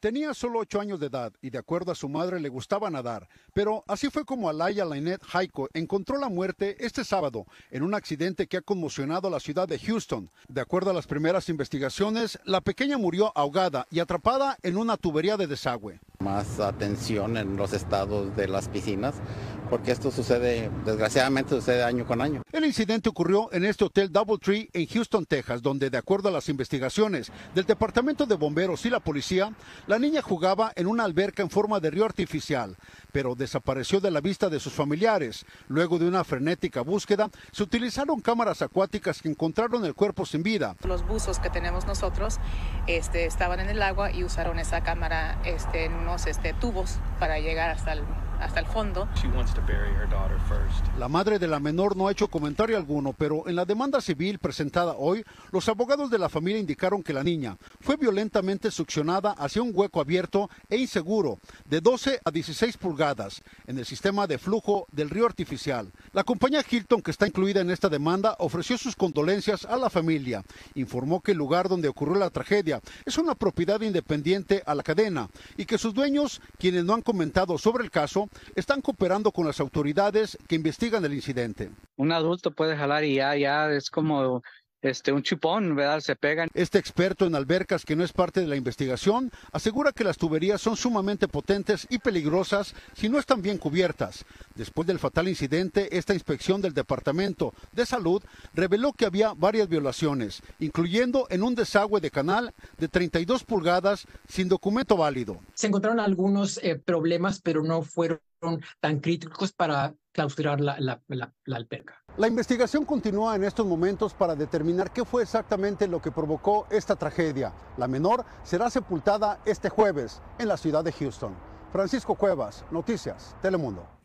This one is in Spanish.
Tenía solo ocho años de edad y de acuerdo a su madre le gustaba nadar, pero así fue como Alaya Lynette Jaiko encontró la muerte este sábado en un accidente que ha conmocionado a la ciudad de Houston. De acuerdo a las primeras investigaciones, la pequeña murió ahogada y atrapada en una tubería de desagüe. Más atención en los estados de las piscinas, porque esto sucede, desgraciadamente sucede año con año. El incidente ocurrió en este hotel Doubletree en Houston, Texas, donde de acuerdo a las investigaciones del Departamento de Bomberos y la policía, la niña jugaba en una alberca en forma de río artificial, pero desapareció de la vista de sus familiares. Luego de una frenética búsqueda, se utilizaron cámaras acuáticas que encontraron el cuerpo sin vida. Los buzos que tenemos nosotros este, estaban en el agua y usaron esa cámara este, en este, tubos para llegar hasta el hasta el fondo. La madre de la menor no ha hecho comentario alguno, pero en la demanda civil presentada hoy, los abogados de la familia indicaron que la niña fue violentamente succionada hacia un hueco abierto e inseguro de 12 a 16 pulgadas en el sistema de flujo del río artificial. La compañía Hilton, que está incluida en esta demanda, ofreció sus condolencias a la familia. Informó que el lugar donde ocurrió la tragedia es una propiedad independiente a la cadena y que sus dueños, quienes no han comentado sobre el caso, están cooperando con las autoridades que investigan el incidente. Un adulto puede jalar y ya, ya es como este, un chupón, ¿verdad? Se pegan. Este experto en albercas, que no es parte de la investigación, asegura que las tuberías son sumamente potentes y peligrosas si no están bien cubiertas. Después del fatal incidente, esta inspección del Departamento de Salud reveló que había varias violaciones, incluyendo en un desagüe de canal de 32 pulgadas sin documento válido. Se encontraron algunos eh, problemas, pero no fueron tan críticos para clausurar la, la, la, alberca. La investigación continúa en estos momentos para determinar qué fue exactamente lo que provocó esta tragedia. La menor será sepultada este jueves en la ciudad de Houston. Francisco Cuevas, Noticias, Telemundo.